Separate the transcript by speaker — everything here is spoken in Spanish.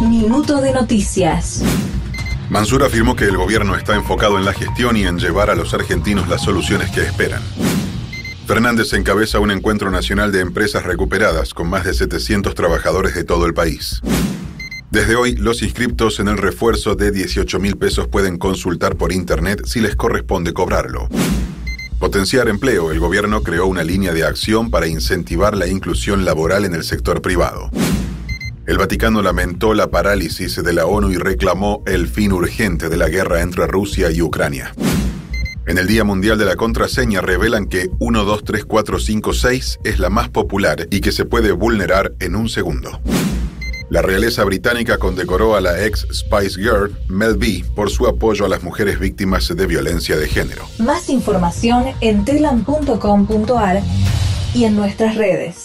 Speaker 1: Minuto de noticias.
Speaker 2: Mansur afirmó que el gobierno está enfocado en la gestión y en llevar a los argentinos las soluciones que esperan. Fernández encabeza un encuentro nacional de empresas recuperadas con más de 700 trabajadores de todo el país. Desde hoy, los inscriptos en el refuerzo de 18 mil pesos pueden consultar por internet si les corresponde cobrarlo. Potenciar empleo, el gobierno creó una línea de acción para incentivar la inclusión laboral en el sector privado. El Vaticano lamentó la parálisis de la ONU y reclamó el fin urgente de la guerra entre Rusia y Ucrania. En el Día Mundial de la Contraseña revelan que 123456 es la más popular y que se puede vulnerar en un segundo. La realeza británica condecoró a la ex Spice Girl, Mel B, por su apoyo a las mujeres víctimas de violencia de género.
Speaker 1: Más información en telam.com.ar y en nuestras redes.